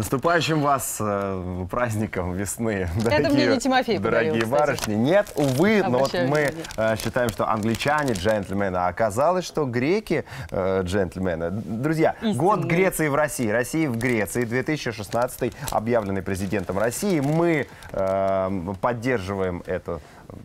наступающим вас э, праздником весны, мне не Тимофей дорогие подарил, кстати. барышни. Нет, увы, но вот мы э, считаем, что англичане джентльмены, а оказалось, что греки э, джентльмены. Друзья, год Истинные. Греции в России, России в Греции, 2016 объявленный президентом России. Мы э, поддерживаем эту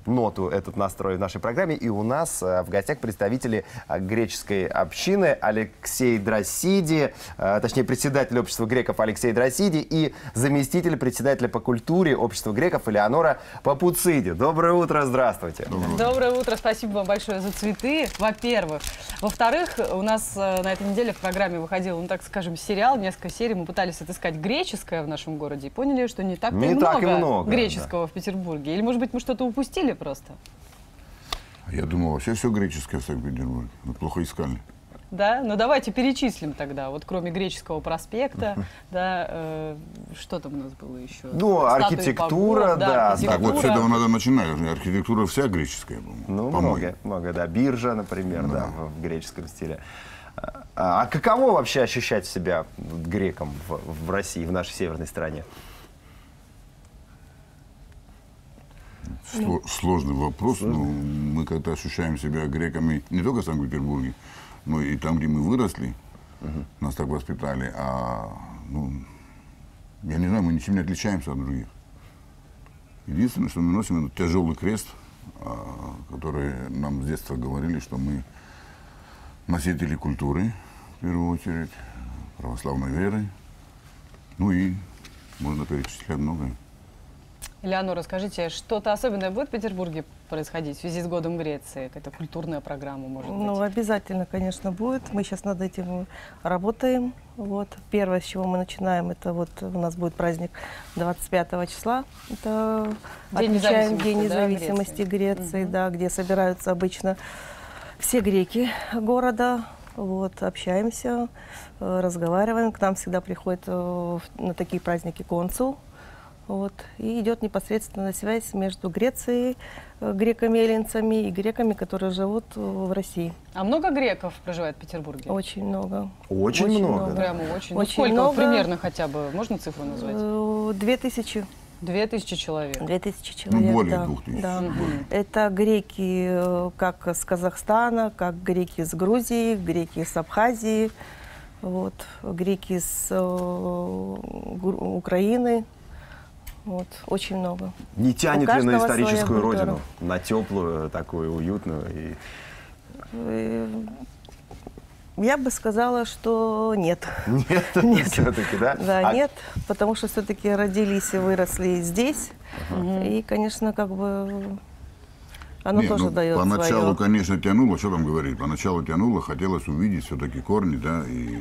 ноту, этот настрой в нашей программе. И у нас э, в гостях представители э, греческой общины Алексей Дросиди, э, точнее, председатель общества греков Алексей Дросиди и заместитель председателя по культуре общества греков Элеонора Папуциди. Доброе утро, здравствуйте. Доброе утро, спасибо вам большое за цветы, во-первых. Во-вторых, у нас на этой неделе в программе выходил, ну так скажем, сериал, несколько серий. Мы пытались отыскать греческое в нашем городе и поняли, что не так Не и так много, много, греческого в Петербурге. Или, может быть, мы что-то упустили просто? Я думал, вообще все греческое в Санкт-Петербурге. Мы плохо искали. Да? Ну давайте перечислим тогда. Вот кроме греческого проспекта, да, э, что там у нас было еще? Ну, Статуи архитектура, богов, да, Так вот, с архитектура. этого надо начинать. Архитектура вся греческая, по-моему. Ну, по-моему. много, много, да. Биржа, например, да, в греческом стиле. А, а каково вообще ощущать себя греком в, в России, в нашей северной стране? Сло- Сложный вопрос, но мы как-то ощущаем себя греками не только в Санкт-Петербурге, но и там, где мы выросли, нас так воспитали, а, ну, я не знаю, мы ничем не отличаемся от других. Единственное, что мы носим, это тяжелый крест, а, который нам с детства говорили, что мы носители культуры, в первую очередь, православной веры, ну и можно перечислять многое. Элеонора, скажите, что-то особенное будет в Петербурге происходить в связи с годом Греции? Какая-то культурная программа, может быть? Ну, обязательно, конечно, будет. Мы сейчас над этим работаем. Вот. Первое, с чего мы начинаем, это вот у нас будет праздник 25 числа. Это День отмечаем независимости, День да, независимости Греции. Греции, да, где собираются обычно все греки города. Вот, общаемся, э, разговариваем. К нам всегда приходит э, на такие праздники консул. Вот, и идет непосредственно связь между Грецией, э, греками-эллинцами и греками, которые живут э, в России. А много греков проживает в Петербурге? Очень много. Очень, Очень много. много. Прямо очень. Ну, Очень сколько много. примерно хотя бы? Можно цифру назвать? Э, Две тысячи. Две тысячи человек. Две тысячи Ну, человек. более да, двух тысяч. да. более. Это греки как с Казахстана, как греки из Грузии, греки с Абхазии, вот, греки с э, Гру- Украины. Вот, очень много. Не тянет ли на историческую культура. родину? На теплую, такую уютную? И... Э, Я бы сказала, что нет. Нет, Нет. все-таки, да? Да, А нет, потому что все-таки родились и выросли здесь. И, конечно, как бы оно Нет, тоже ну, дает Поначалу, свое. конечно, тянуло, что там говорить, поначалу тянуло, хотелось увидеть все-таки корни, да, и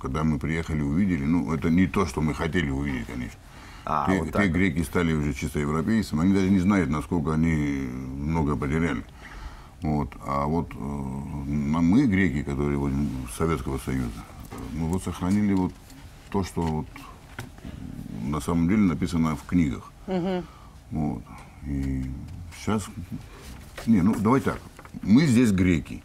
когда мы приехали, увидели, ну, это не то, что мы хотели увидеть, конечно. А, те, вот те так греки стали уже чисто европейцами, они даже не знают, насколько они много потеряли. Вот. А вот э, мы, греки, которые вот Советского Союза, э, мы вот сохранили вот то, что вот на самом деле написано в книгах. Вот. И сейчас... Не, ну давай так. Мы здесь греки.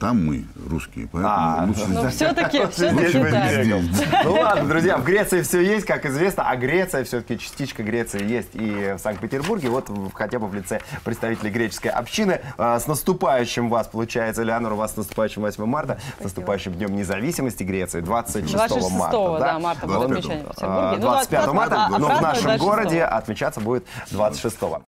Там мы, русские. Поэтому А, лучше здесь. все-таки, Здесь все-таки так. греком. Ну ладно, друзья, в Греции все есть, как известно, а Греция все-таки частичка Греции есть и в Санкт-Петербурге, вот хотя бы в лице представителей греческой общины. А, С наступающим вас, получается, Леонор, у вас с наступающим 8 марта, с наступающим Днем независимости Греции, 26, 26 марта. да, марта будет 25. отмечание в Петербурге. Ну, 25 а- марта, а- а но в нашем 26. городе отмечаться будет 26